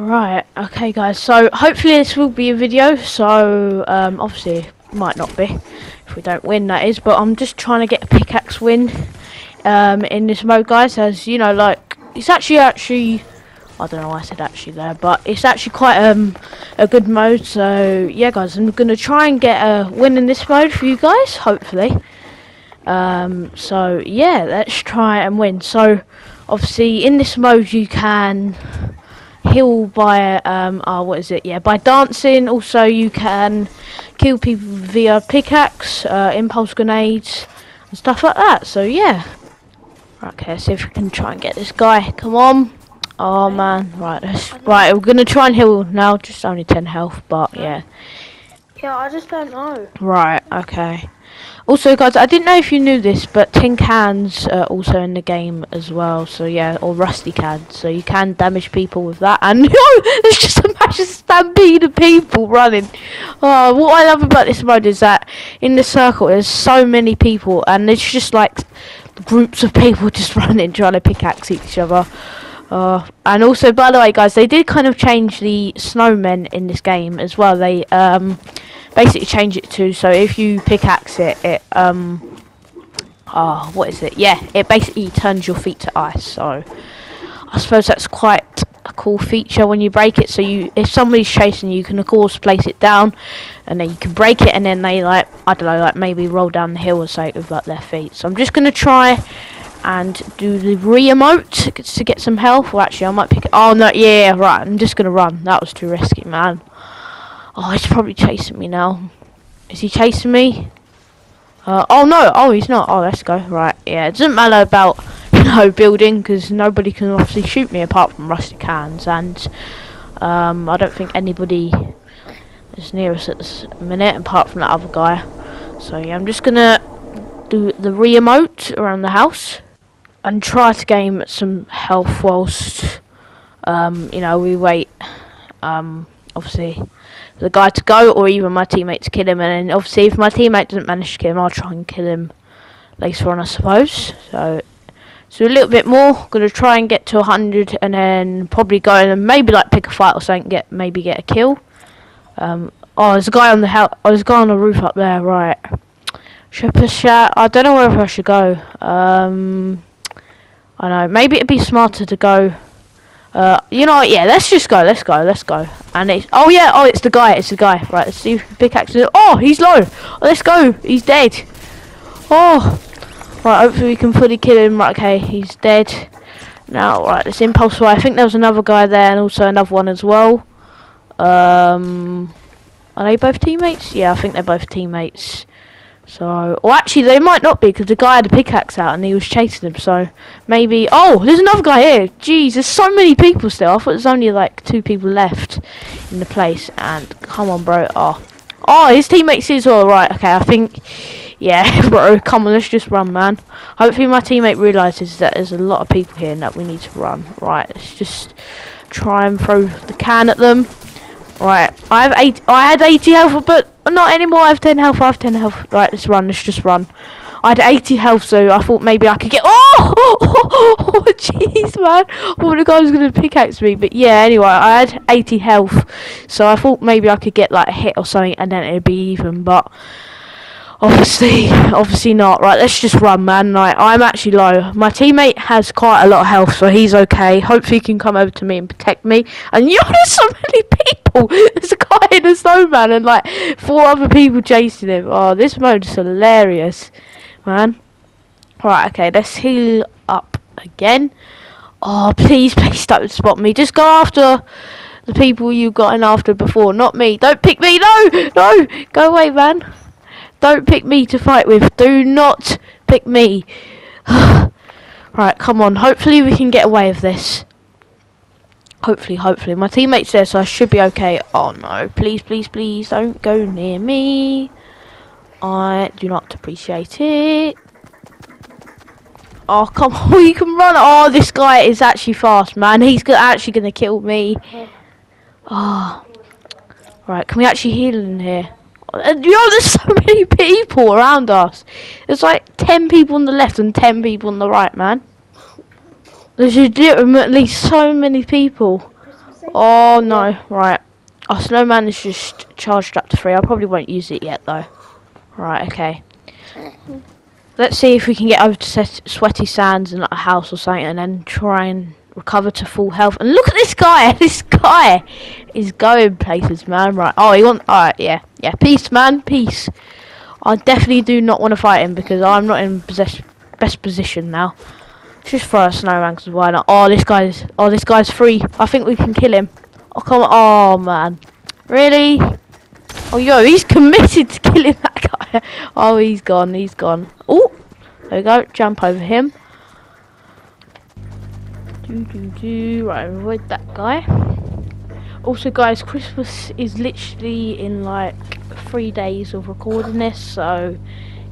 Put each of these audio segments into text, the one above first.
Right, okay guys, so hopefully this will be a video, so um, obviously might not be, if we don't win that is, but I'm just trying to get a pickaxe win um, in this mode guys, as you know, like, it's actually, actually, I don't know why I said actually there, but it's actually quite um, a good mode, so yeah guys, I'm going to try and get a win in this mode for you guys, hopefully. Um, so yeah, let's try and win. So obviously in this mode you can heal by um oh what is it? Yeah by dancing. Also you can kill people via pickaxe uh, impulse grenades and stuff like that. So yeah. Right, okay let's see if we can try and get this guy. Come on. Oh man. Right let's, right we're gonna try and heal now. Just only 10 health but yeah. Yeah, I just don't know. right okay also guys i didn't know if you knew this but tin cans are also in the game as well. So yeah or rusty cans. So you can damage people with that. And there's just a massive stampede of people running. Oh what i love about this mode is that in the circle there's so many people and it's just like groups of people just running trying to pickaxe each other. Uh, and also, by the way, guys, they did kind of change the snowmen in this game as well. They um, basically change it to so if you pickaxe it, it um, oh, what is it? Yeah, it basically turns your feet to ice. So I suppose that's quite a cool feature when you break it. So you, if somebody's chasing you, can of course place it down, and then you can break it, and then they like I don't know, like maybe roll down the hill or something with like their feet. So I'm just gonna try and do the re-emote to get some health. Well, actually, I might pick it. Oh no, yeah, right. I'm just gonna run. That was too risky, man. Oh, he's probably chasing me now. Is he chasing me? Uh, oh no, oh he's not. Oh, let's go. Right, yeah. It doesn't matter about you know building because nobody can obviously shoot me apart from rusty cans, and um, I don't think anybody is near us at this minute apart from that other guy. So yeah, I'm just gonna do the re-emote around the house and try to gain some health whilst um, you know we wait um, obviously the guy to go or even my teammate to kill him and then obviously if my teammate doesn't manage to kill him I'll try and kill him later on I suppose so so a little bit more gonna try and get to 100 and then probably go and maybe like pick a fight or something get maybe get a kill um, oh there's a guy on the house oh there's a guy on the roof up there right should I push out I don't know where I should go um I know. Maybe it'd be smarter to go. Uh, you know, yeah. Let's just go. Let's go. Let's go. And it's oh yeah. Oh, it's the guy. It's the guy. Right. Let's see pickaxe. Oh, he's low. Let's go. He's dead. Oh. Right. Hopefully we can fully kill him. Right. Okay. He's dead. Now, right. This impulse Right, I think there was another guy there, and also another one as well. Um. Are they both teammates? Yeah, I think they're both teammates. So, or actually, they might not be because the guy had a pickaxe out and he was chasing them. So maybe. Oh, there's another guy here. Jeez, there's so many people still. I thought there's only like two people left in the place. And come on, bro. Oh, oh, his teammates is all right. Okay, I think. Yeah, bro. Come on, let's just run, man. Hopefully, my teammate realizes that there's a lot of people here and that we need to run. Right, let's just try and throw the can at them. Right, I have eight. I had 80 health, but not anymore. I have 10 health. I have 10 health. Right, let's run. Let's just run. I had 80 health, so I thought maybe I could get. Oh, oh, jeez, man! I thought the guy was gonna pickaxe me, but yeah. Anyway, I had 80 health, so I thought maybe I could get like a hit or something, and then it'd be even. But obviously, obviously not. Right, let's just run, man. Right, I'm actually low. My teammate has quite a lot of health, so he's okay. Hopefully, he can come over to me and protect me. And you're so many people. There's a guy in a snowman and like four other people chasing him. Oh, this mode is hilarious, man. Right, okay, let's heal up again. Oh, please, please don't spot me. Just go after the people you got in after before, not me. Don't pick me. No, no, go away, man. Don't pick me to fight with. Do not pick me. right, come on. Hopefully we can get away with this. Hopefully, hopefully. My teammate's there, so I should be okay. Oh no. Please, please, please don't go near me. I do not appreciate it. Oh, come on. You can run. Oh, this guy is actually fast, man. He's actually going to kill me. Oh. Right, can we actually heal in here? And you know, there's so many people around us. There's like 10 people on the left and 10 people on the right, man. There's legitimately so many people. Oh no, right. Our snowman is just charged up to three. I probably won't use it yet though. Right, okay. Let's see if we can get over to Sweaty Sands and like, a house or something and then try and recover to full health. And look at this guy! This guy is going places, man. Right. Oh, he want. Alright, yeah. Yeah. Peace, man. Peace. I definitely do not want to fight him because I'm not in best position now. Just throw a snowman because why not? Oh, this guy's. Oh, this guy's free. I think we can kill him. Oh, come on. Oh, man. Really? Oh, yo, he's committed to killing that guy. Oh, he's gone. He's gone. Oh, there we go. Jump over him. Do, do, do. Right, avoid that guy. Also, guys, Christmas is literally in like three days of recording this, so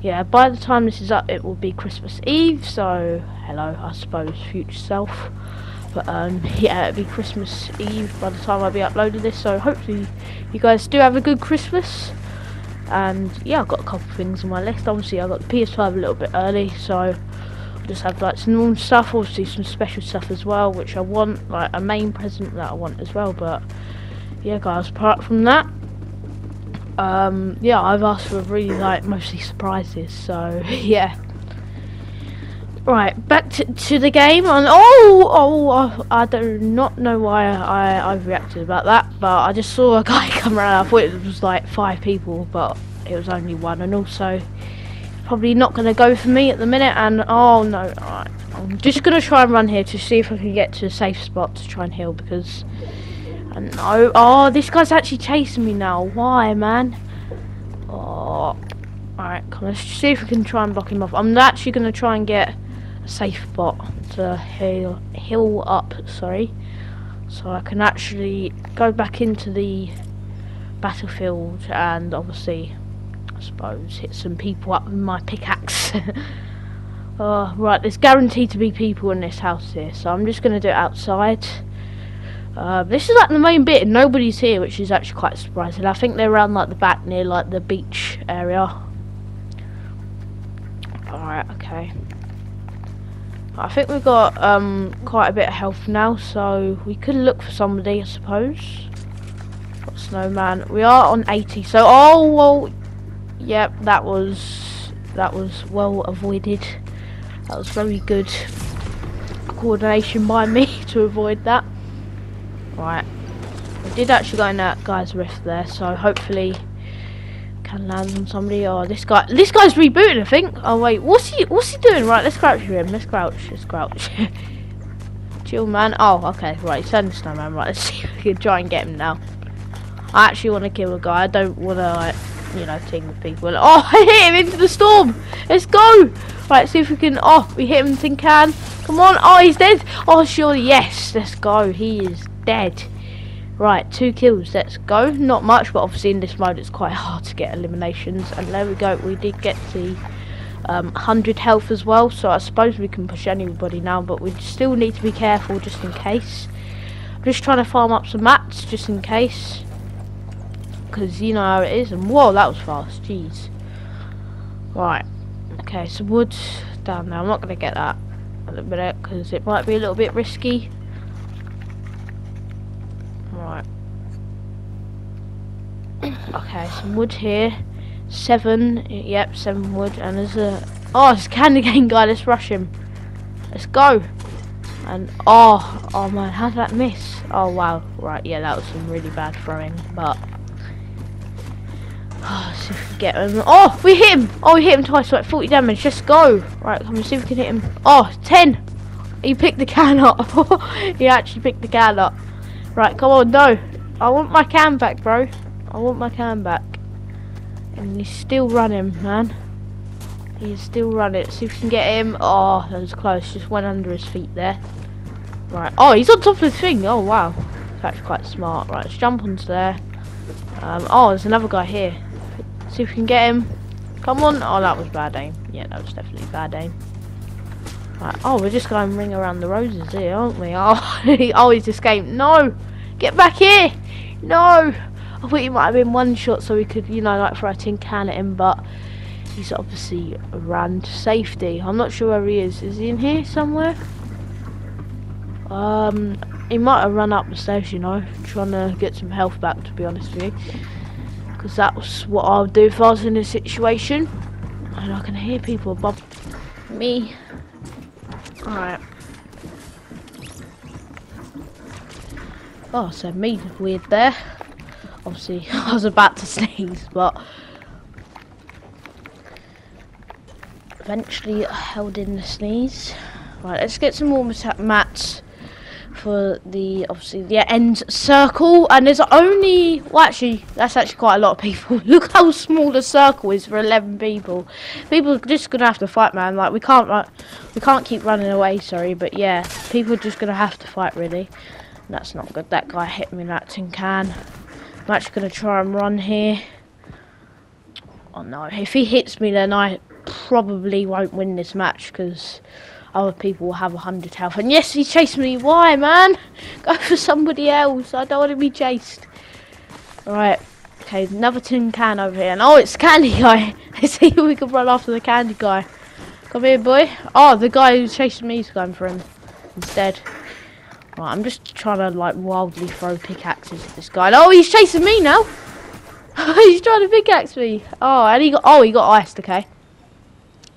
yeah, by the time this is up, it will be Christmas Eve. So, hello, I suppose, future self. But um, yeah, it'll be Christmas Eve by the time I'll be uploading this. So hopefully, you guys do have a good Christmas. And yeah, I've got a couple of things on my list. Obviously, I got the PS5 a little bit early, so I just have like some normal stuff. Obviously, some special stuff as well, which I want, like a main present that I want as well. But yeah, guys, apart from that, um, yeah, I've asked for really like mostly surprises. So yeah. Right, back to, to the game. And oh, oh, I, I do not know why I I've reacted about that, but I just saw a guy come around. I thought it was like five people, but it was only one, and also probably not going to go for me at the minute. And oh no, I'm just going to try and run here to see if I can get to a safe spot to try and heal because. I know. Oh, oh, this guy's actually chasing me now. Why, man? Oh. Alright, come on. Let's see if we can try and block him off. I'm actually going to try and get a safe spot to heal, heal up, sorry. So I can actually go back into the battlefield and obviously, I suppose, hit some people up with my pickaxe. oh, right, there's guaranteed to be people in this house here, so I'm just going to do it outside. Uh, this is like the main bit and nobody's here which is actually quite surprising. I think they're around like the back near like the beach area. Alright, okay. I think we've got um, quite a bit of health now so we could look for somebody I suppose. Got snowman. We are on 80 so oh well yep that was that was well avoided. That was very good coordination by me to avoid that. Right. I did actually go in that uh, guy's rift there, so hopefully can land on somebody. Oh, this guy, this guy's rebooting, I think. Oh wait, what's he, what's he doing? Right, let's crouch for him. Let's crouch, let's crouch. Chill, man. Oh, okay, right. Sending snowman. Right, let's see if we can try and get him now. I actually want to kill a guy. I don't want to, like, you know, team with people. Oh, I hit him into the storm. Let's go. Right, see if we can. Oh, we hit him. Tin can. Come on. Oh, he's dead. Oh, sure. Yes. Let's go. He is dead. Right, two kills, let's go. Not much, but obviously in this mode it's quite hard to get eliminations. And there we go, we did get the um, 100 health as well, so I suppose we can push anybody now, but we still need to be careful just in case. I'm just trying to farm up some mats just in case. Because you know how it is, and whoa, that was fast, jeez. Right, okay, some wood down there. I'm not going to get that at the minute because it might be a little bit risky. Right. Okay, some wood here. Seven. Yep, seven wood. And there's a. Oh, it's a candy cane guy. Let's rush him. Let's go. And oh, oh man, how did that miss? Oh wow. Right, yeah, that was some really bad throwing, but. Oh, see if we get him. Oh, we hit him! Oh, we hit him twice, like 40 damage. Just go. Right, come and see if we can hit him. Oh, 10! He picked the can up. he actually picked the can up. Right, come on, no. I want my can back, bro. I want my can back. And he's still running, man. He's still running. See if we can get him. Oh, that was close. Just went under his feet there. Right. Oh, he's on top of the thing. Oh, wow. That's quite smart. Right, let's jump onto there. Um, oh, there's another guy here. See if we can get him. Come on. Oh, that was bad aim. Yeah, that was definitely bad aim. Right. Oh, we're just going ring around the roses here, aren't we? Oh, oh, he's escaped. No! Get back here! No! I thought he might have been one shot so we could, you know, like throw a tin can at him, but he's obviously ran to safety. I'm not sure where he is. Is he in here somewhere? Um, he might have run up the stairs, you know, trying to get some health back, to be honest with you. Because that's what I would do if I was in this situation. And I can hear people above me. Alright. Oh, so me weird there. Obviously, I was about to sneeze, but eventually I held in the sneeze. Right, let's get some more mats for the obviously the end circle and there's only well actually that's actually quite a lot of people. Look how small the circle is for 11 people. People are just gonna have to fight man. Like we can't like we can't keep running away sorry but yeah people are just gonna have to fight really. That's not good. That guy hit me in that tin can I'm actually gonna try and run here oh no if he hits me then I probably won't win this match because other people will have 100 health. And yes, he chased me. Why, man? Go for somebody else. I don't want to be chased. Right. Okay, another tin can over here. And oh, it's candy guy. Let's see if we can run after the candy guy. Come here, boy. Oh, the guy who's chasing me is going for him instead. Right, I'm just trying to like wildly throw pickaxes at this guy. Oh, he's chasing me now. he's trying to pickaxe me. Oh, and he got. Oh, he got iced. Okay.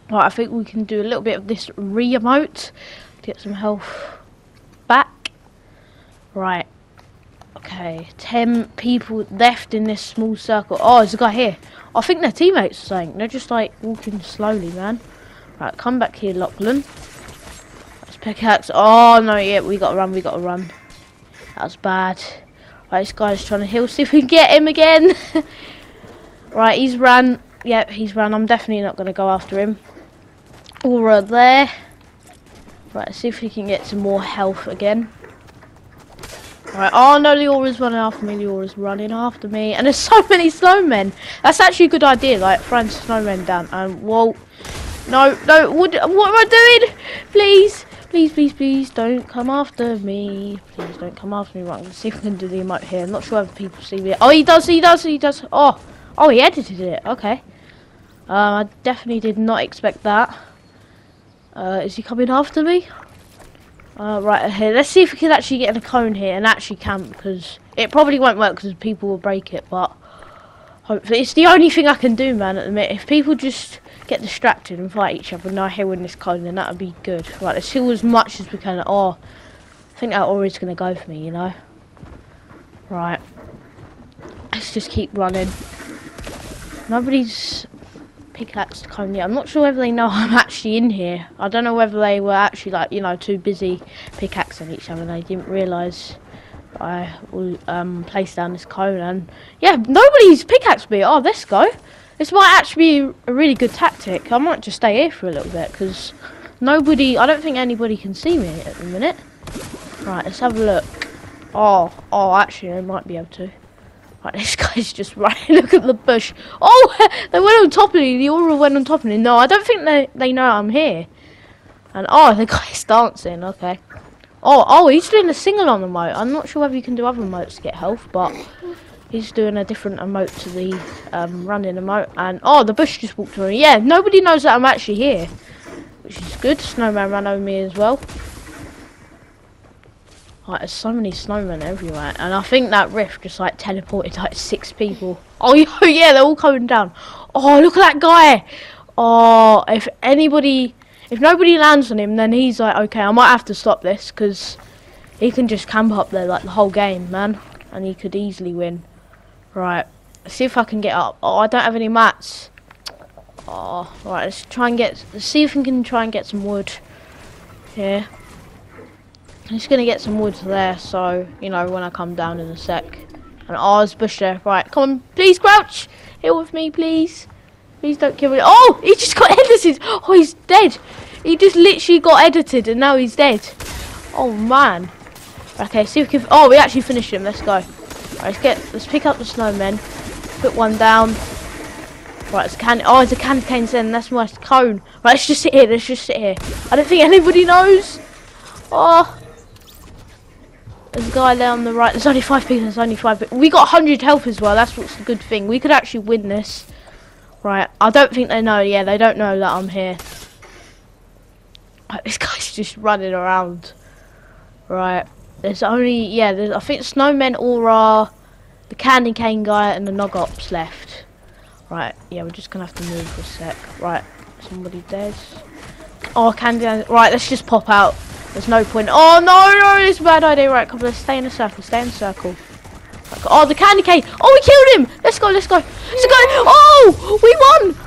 Right, I think we can do a little bit of this re-emote to get some health back. Right. Okay, 10 people left in this small circle. Oh, there's a guy here. I think they're teammates or something. They're just like walking slowly, man. Right, come back here, Lachlan. Pickaxe. Oh, no, yeah, we gotta run, we gotta run. That was bad. Right, this guy's trying to heal. See if we can get him again. right, he's ran. Yep, he's run. I'm definitely not to go after him. Aura there. Right, see if we can get some more health again. Right, oh no, Leora's running after me, Leora's running after me. And there's so many snowmen. That's actually a good idea, like throwing snowmen down. And, whoa. No, no, what, what am I doing? Please, please, please, please, don't come after me. Please don't come after me. Right, let's see if we can do the emote here. I'm not sure if people see me. Oh, he does, he does, he does. Oh, oh, he edited it. Okay. Um, I definitely did not expect that. Uh, is he coming after me? Uh, right here, let's see if we can actually get in a cone here and actually camp because it probably won't work because people will break it, but hopefully it's the only thing I can do, man. At the minute, if people just get distracted and fight each other I heal in this cone, then that would be good. Right, let's heal as much as we can. Oh, I think that always gonna go for me, you know. Right, let's just keep running. Nobody's pickaxe cone yet. I'm not sure whether they know I'm actually in here. I don't know whether they were actually like, you know, too busy pickaxing each other and they didn't realise I will um, place down this cone and yeah, nobody's pickaxed me. Oh, let's go. This might actually be a really good tactic. I might just stay here for a little bit because nobody, I don't think anybody can see me at the minute. Right, let's have a look. Oh, oh, actually, I might be able to. Right, this guy's just running. Look at the bush. Oh, they went on top of me. The aura went on top of me. No, I don't think they they know I'm here. And oh, the guy's dancing. Okay. Oh, oh, he's doing a single on the emote. I'm not sure whether you can do other emotes to get health, but he's doing a different emote to the um, running emote. And oh, the bush just walked through. Yeah, nobody knows that I'm actually here, which is good. Snowman ran over me as well. Like, there's so many snowmen everywhere, and I think that rift just like teleported like six people. Oh yeah, they're all coming down. Oh look at that guy. Oh, if anybody, if nobody lands on him, then he's like, okay, I might have to stop this because he can just camp up there like the whole game, man, and he could easily win. Right, see if I can get up. Oh, I don't have any mats. Oh, right, let's try and get, let's see if we can try and get some wood. Here. I'm just gonna get some wood there, so you know when I come down in a sec. And oh, there's bush there. Right, come on, please crouch. Heal with me, please. Please don't kill me. Oh, he just got edited. Oh, he's dead. He just literally got edited, and now he's dead. Oh man. Okay, see if we can. Oh, we actually finished him. Let's go. Right, let's get. Let's pick up the snowmen. Put one down. Right, it's a can. Oh, it's a candy cane. Then that's my cone. Right, let's just sit here. Let's just sit here. I don't think anybody knows. Oh. There's a guy there on the right. There's only five people. There's only five people. We got 100 health as well. That's what's the good thing. We could actually win this. Right. I don't think they know. Yeah, they don't know that I'm here. Right, this guy's just running around. Right. There's only yeah. There's I think snowmen, aura, the candy cane guy, and the Nog Ops left. Right. Yeah, we're just gonna have to move for a sec. Right. Somebody dead. Oh, candy. Right. Let's just pop out. There's no point. Oh no, no, it's a bad idea. Right, come on, let's stay in a circle. Stay in a circle. Oh, the candy cane. Oh, we killed him. Let's go. Let's go. Let's go. Oh, we won.